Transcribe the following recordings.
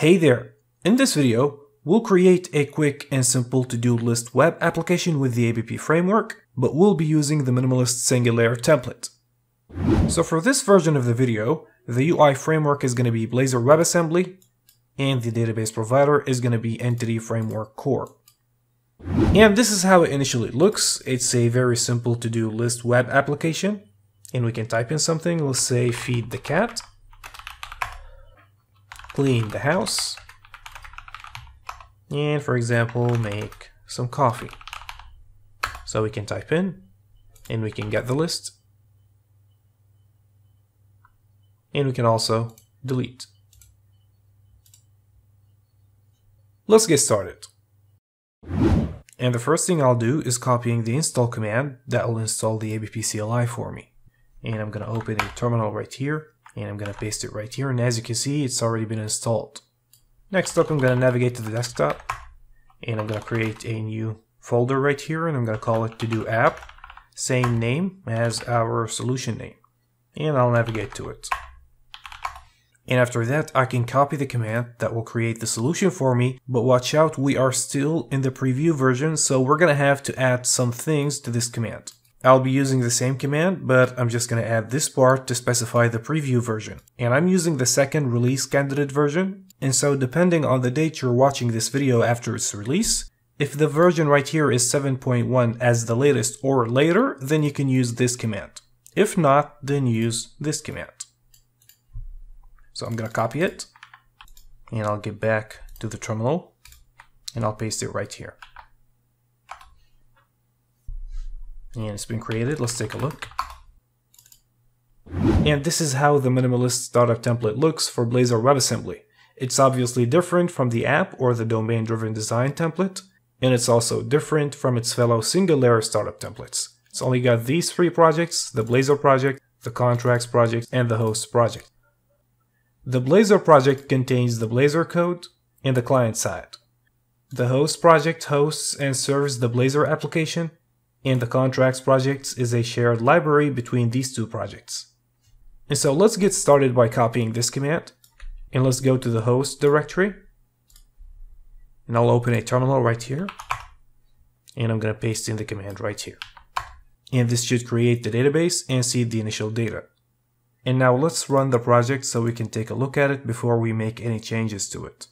Hey there! In this video, we'll create a quick and simple to-do list web application with the ABP framework, but we'll be using the minimalist single layer template. So for this version of the video, the UI framework is going to be Blazor WebAssembly, and the database provider is going to be Entity Framework Core. And this is how it initially looks. It's a very simple to-do list web application. And we can type in something, let's say feed the cat clean the house, and for example, make some coffee. So we can type in, and we can get the list, and we can also delete. Let's get started. And the first thing I'll do is copying the install command that will install the ABP CLI for me. And I'm going to open a terminal right here and I'm going to paste it right here and as you can see it's already been installed. Next up I'm going to navigate to the desktop and I'm going to create a new folder right here and I'm going to call it to do app same name as our solution name and I'll navigate to it. And after that, I can copy the command that will create the solution for me, but watch out, we are still in the preview version, so we're gonna have to add some things to this command. I'll be using the same command, but I'm just going to add this part to specify the preview version. And I'm using the second release candidate version, and so depending on the date you're watching this video after its release, if the version right here is 7.1 as the latest or later, then you can use this command. If not, then use this command. So I'm going to copy it, and I'll get back to the terminal, and I'll paste it right here and it's been created. Let's take a look. And this is how the minimalist startup template looks for Blazor WebAssembly. It's obviously different from the app or the domain-driven design template, and it's also different from its fellow single-layer startup templates. It's only got these three projects, the Blazor project, the contracts project, and the host project. The Blazor project contains the Blazor code and the client side. The host project hosts and serves the Blazor application, and the contracts projects is a shared library between these two projects. And so let's get started by copying this command and let's go to the host directory and I'll open a terminal right here and I'm going to paste in the command right here. And this should create the database and see the initial data. And now let's run the project so we can take a look at it before we make any changes to it.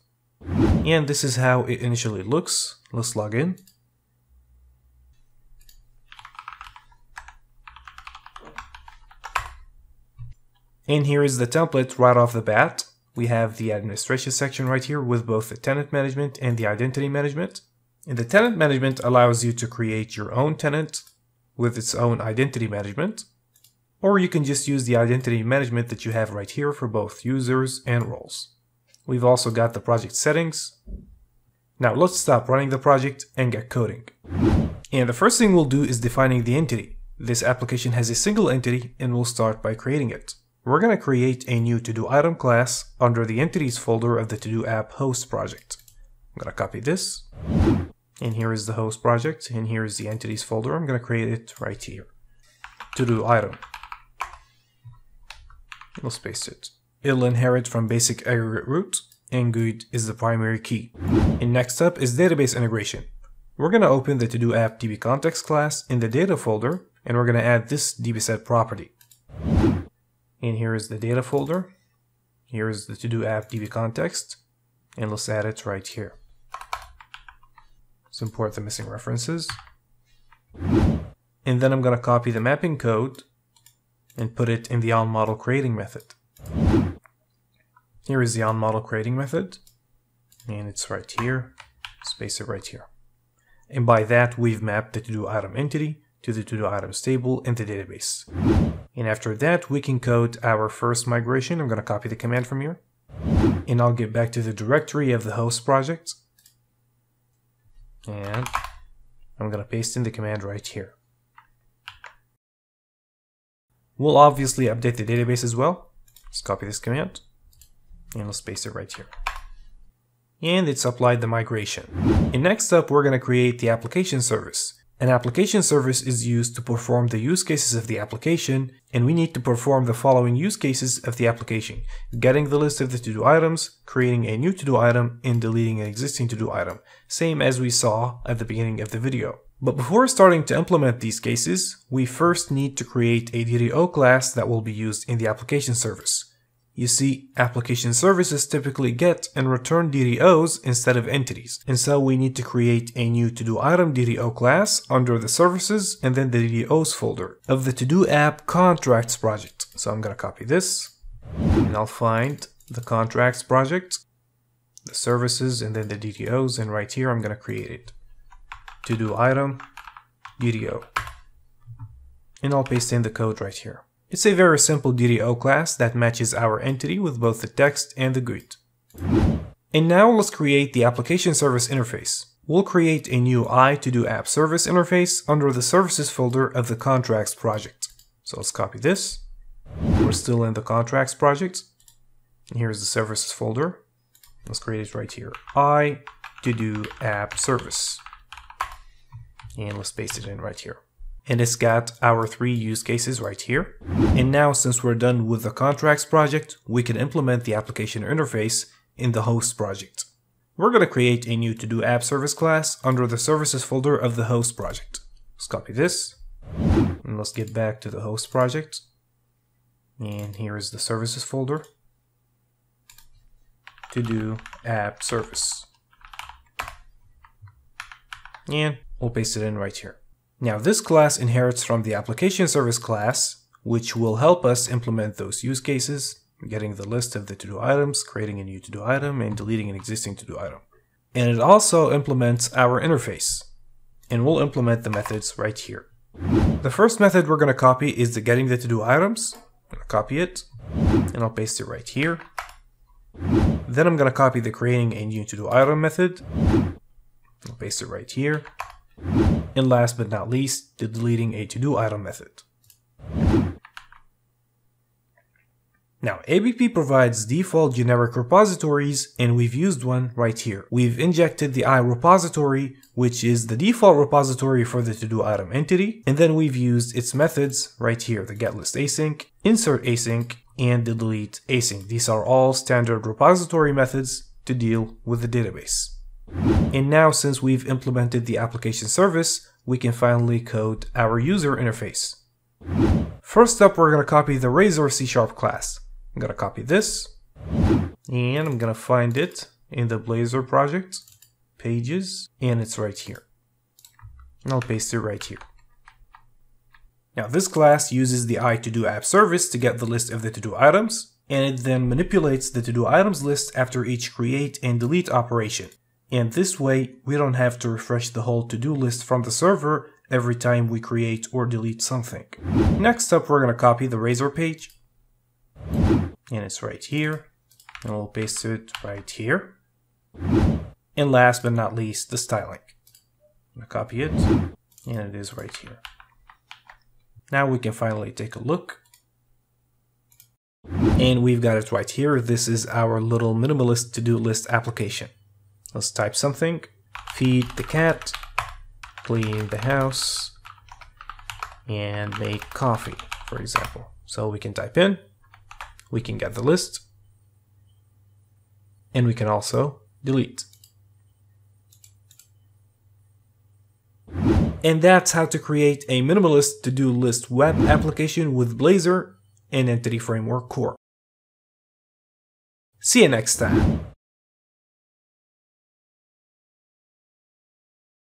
And this is how it initially looks. Let's log in. And here is the template right off the bat. We have the administration section right here with both the tenant management and the identity management. And the tenant management allows you to create your own tenant with its own identity management. Or you can just use the identity management that you have right here for both users and roles. We've also got the project settings. Now let's stop running the project and get coding. And the first thing we'll do is defining the entity. This application has a single entity and we'll start by creating it we're going to create a new to-do item class under the entities folder of the to-do app host project. I'm going to copy this, and here is the host project, and here is the entities folder. I'm going to create it right here. To-do item. Let's paste it. It'll inherit from basic aggregate root, and GUID is the primary key. And next up is database integration. We're going to open the to-do app DB context class in the data folder, and we're going to add this dbset property. And here is the data folder. Here is the to-do app DB context. And let's add it right here. Let's import the missing references. And then I'm going to copy the mapping code and put it in the onModel creating method. Here is the onModel creating method. And it's right here. Space it right here. And by that, we've mapped the to-do item entity to the to-do items table in the database. And after that, we can code our first migration. I'm going to copy the command from here. And I'll get back to the directory of the host project. And I'm going to paste in the command right here. We'll obviously update the database as well. Let's copy this command. And let's paste it right here. And it's applied the migration. And next up, we're going to create the application service. An application service is used to perform the use cases of the application, and we need to perform the following use cases of the application. Getting the list of the to-do items, creating a new to-do item, and deleting an existing to-do item, same as we saw at the beginning of the video. But before starting to implement these cases, we first need to create a DTO class that will be used in the application service. You see, application services typically get and return DTOs instead of entities, and so we need to create a new to-do item DTO class under the services and then the DTOs folder of the to-do app contracts project. So I'm gonna copy this, and I'll find the contracts project, the services, and then the DTOs, and right here I'm gonna create it. To-do item, DTO. And I'll paste in the code right here. It's a very simple DTO class that matches our entity with both the text and the GUID. And now let's create the application service interface. We'll create a new i2do-app service interface under the services folder of the contracts project. So let's copy this. We're still in the contracts project. Here's the services folder. Let's create it right here. i2do-app service. And let's paste it in right here and it's got our three use cases right here. And now since we're done with the contracts project, we can implement the application interface in the host project. We're going to create a new to-do app service class under the services folder of the host project. Let's copy this and let's get back to the host project. And here is the services folder. To-do app service. And we'll paste it in right here. Now this class inherits from the application service class, which will help us implement those use cases, getting the list of the to-do items, creating a new to-do item, and deleting an existing to-do item. And it also implements our interface, and we'll implement the methods right here. The first method we're going to copy is the getting the to-do items. I'm going to copy it, and I'll paste it right here. Then I'm going to copy the creating a new to-do item method. I'll paste it right here. And last but not least, the deleting a to-do item method. Now, ABP provides default generic repositories, and we've used one right here. We've injected the i repository, which is the default repository for the to-do item entity, and then we've used its methods right here, the getlist async, insert async, and the delete async. These are all standard repository methods to deal with the database. And now since we've implemented the application service, we can finally code our user interface. First up, we're going to copy the Razor C Sharp class. I'm going to copy this, and I'm going to find it in the Blazor project, pages, and it's right here. And I'll paste it right here. Now this class uses the i2do app service to get the list of the to-do items, and it then manipulates the to-do items list after each create and delete operation. And this way, we don't have to refresh the whole to-do list from the server every time we create or delete something. Next up, we're going to copy the Razor page. And it's right here. And we'll paste it right here. And last but not least, the styling. I'm going to copy it. And it is right here. Now we can finally take a look. And we've got it right here. This is our little minimalist to-do list application. Let's type something. Feed the cat, clean the house, and make coffee, for example. So we can type in, we can get the list, and we can also delete. And that's how to create a minimalist to-do list web application with Blazor and Entity Framework Core. See you next time.